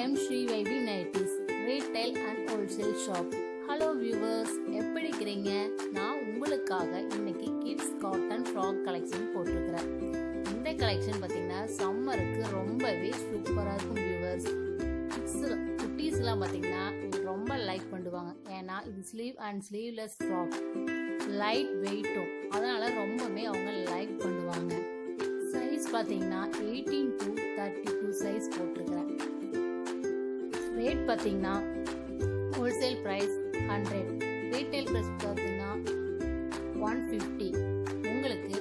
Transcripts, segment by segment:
am Sri Vaibhi Nighties, retail and wholesale shop hello viewers எப்படி இருக்கிறீங்க நான் உங்களுக்காக இன்னைக்கு கிட்ஸ் காட்டன் ஃப்ராக் கலெக்ஷன் போட்டிருக்கிறேன். இந்த கலெக்ஷன் பார்த்தீங்கன்னா சம்மருக்கு ரொம்பவே சூப்பராக இருக்கும் வியூவர்ஸ் கிட்ஸ் குட்டீஸ்லாம் பார்த்தீங்கன்னா ரொம்ப லைக் பண்ணுவாங்க. ஏன்னா இது sleeve and sleeveless frock light வெயிட்டும் அதனால் ரொம்பவே அவங்க லைக் பண்ணுவாங்க. சைஸ் பார்த்தீங்கன்னா eighteen to thirty two size போட்டிருக்கிறேன். ரேட் பார்த்தீங்கன்னா wholesale price hundred retail price பார்த்தீங்கன்னா ஒன் ஃபிஃப்டி உங்களுக்கு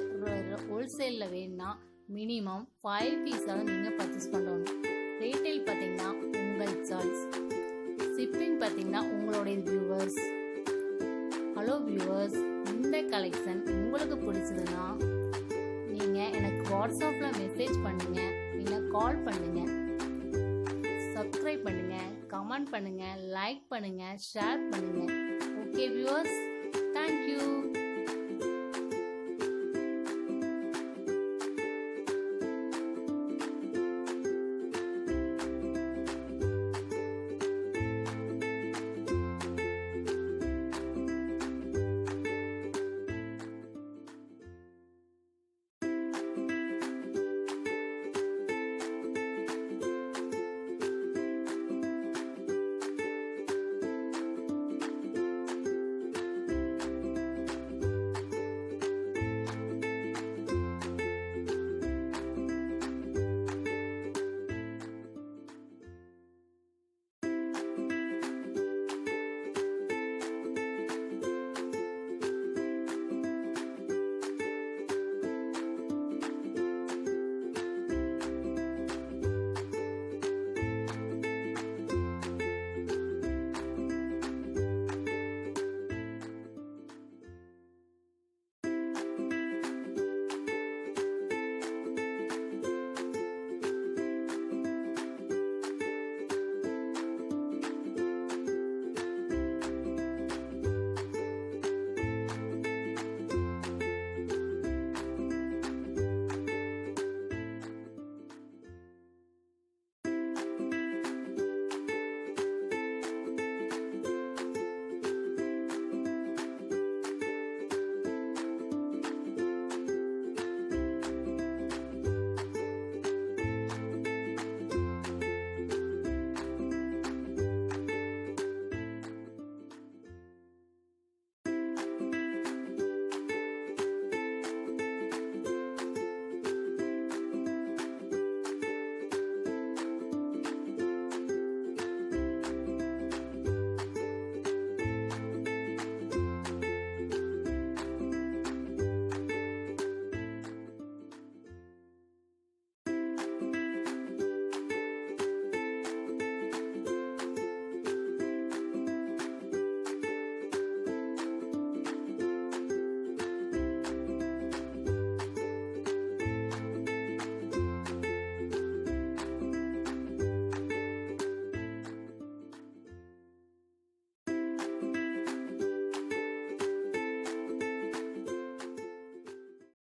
ஹோல்சேலில் வேணும்னா மினிமம் ஃபைவ் பீஸாக நீங்கள் பர்ச்சேஸ் பண்ணணும். ரீட்டைல் பார்த்தீங்கன்னா உங்கள் சாய்ஸ் ஷிப்பிங் பார்த்தீங்கன்னா உங்களுடைய வியூவர்ஸ் ஹலோ வியூவர்ஸ் இந்த கலெக்ஷன் உங்களுக்கு பிடிச்சதுன்னா நீங்கள் எனக்கு வாட்ஸ்அப்பில் மெசேஜ் பண்ணுங்கள் இல்லை கால் பண்ணுங்கள் சப்ஸ்கிரைப் பண்ணுங்க கமெண்ட் பண்ணுங்க லைக் பண்ணுங்க ஷேர் பண்ணுங்க. Okay viewers thank you